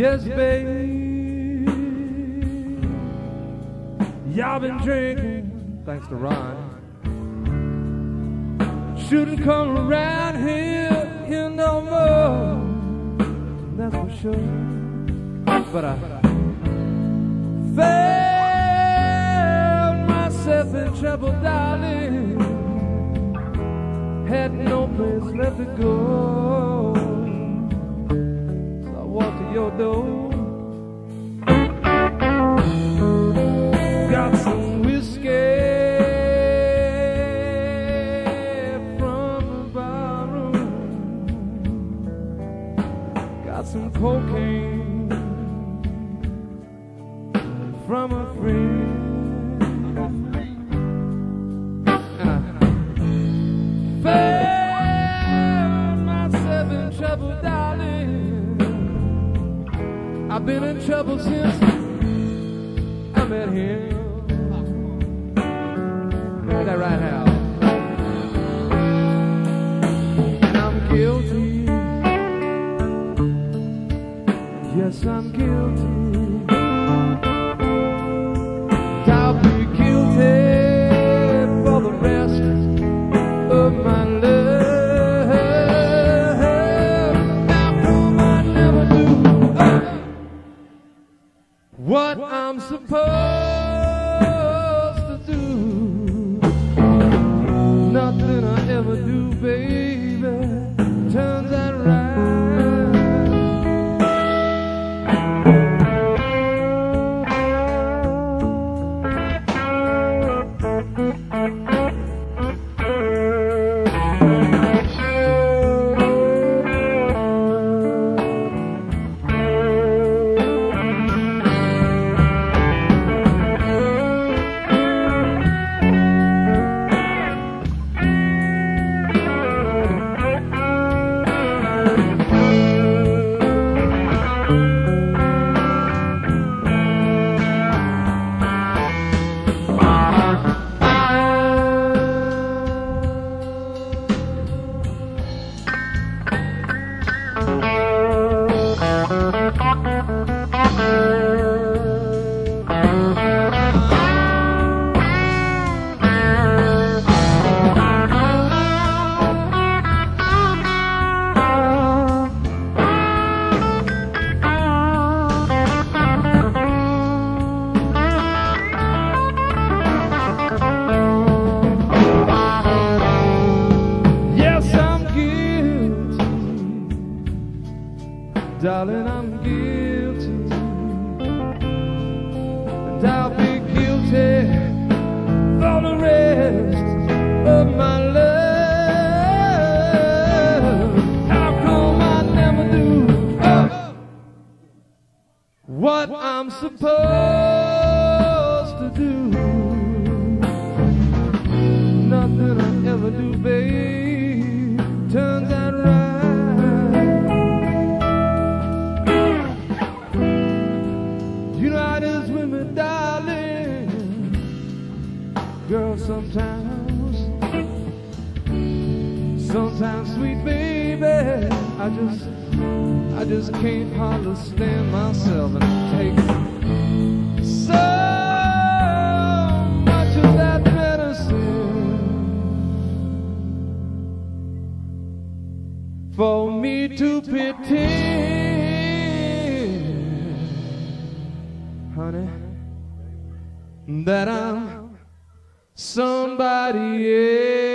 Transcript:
Yes, baby. Y'all been drinking, thanks to Ron. Shouldn't come around here, here no more. That's for sure. But I found myself in trouble, darling. Had no place left to go. Walked to your door. Got some been in trouble since I met him. What what I'm supposed to do? Nothing I ever do, babe, darling. Girl, sometimes, sometimes, sweet baby, I just, I just can't hardly stand myself and take so much of that medicine for me to pretend, honey, that I'm somebody else.